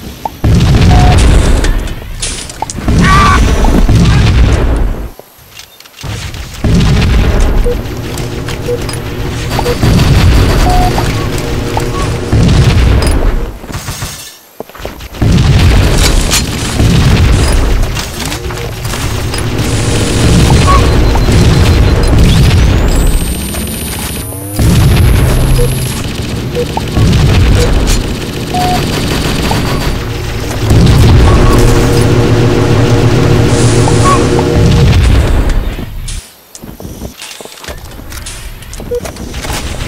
Bye.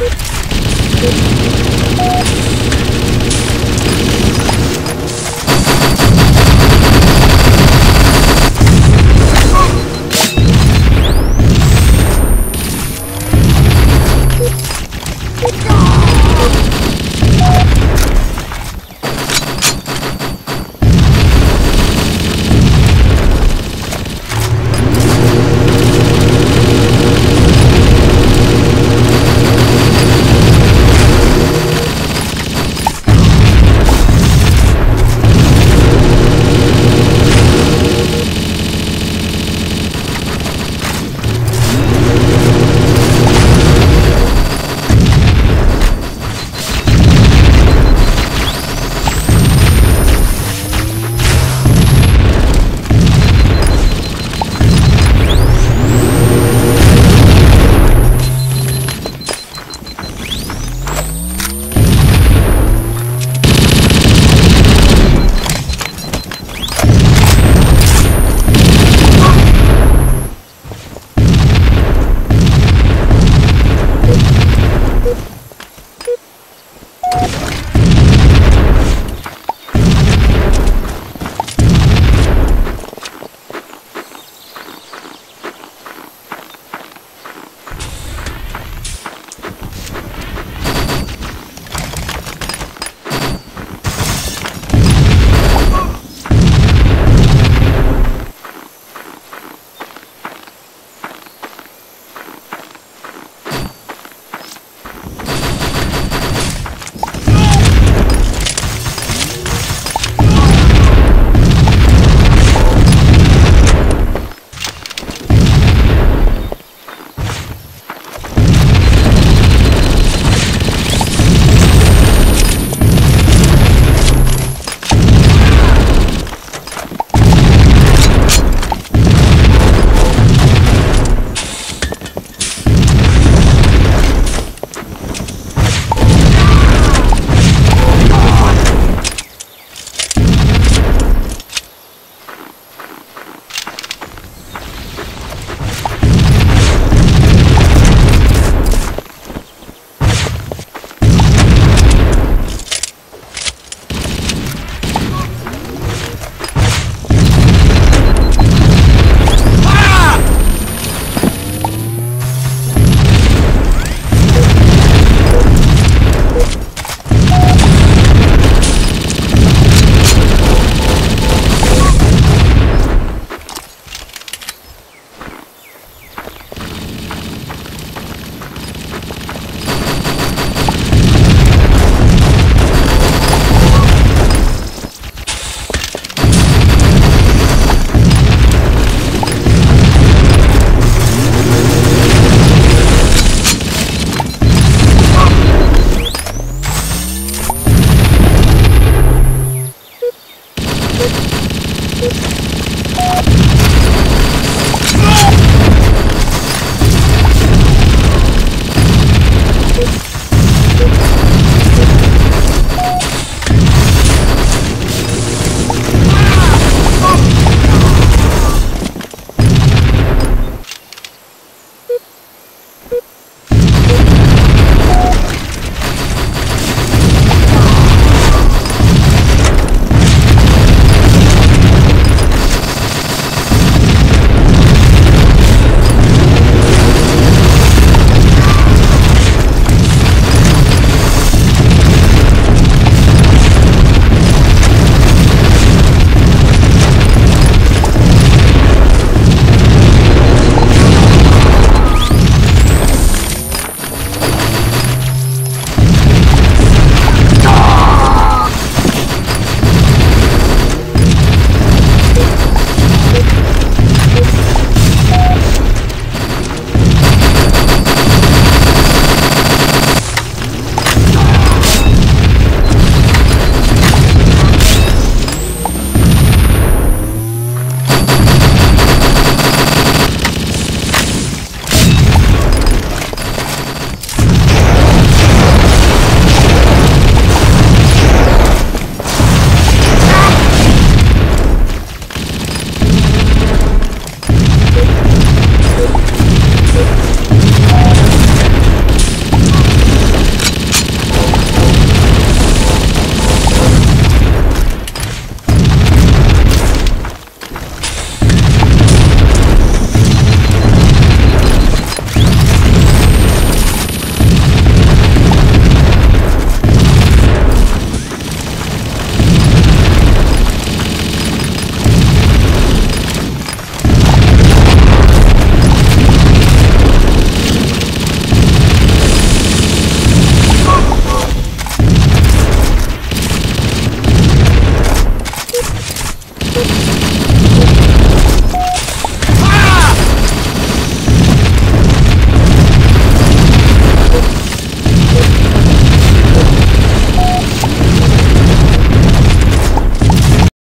Thank you.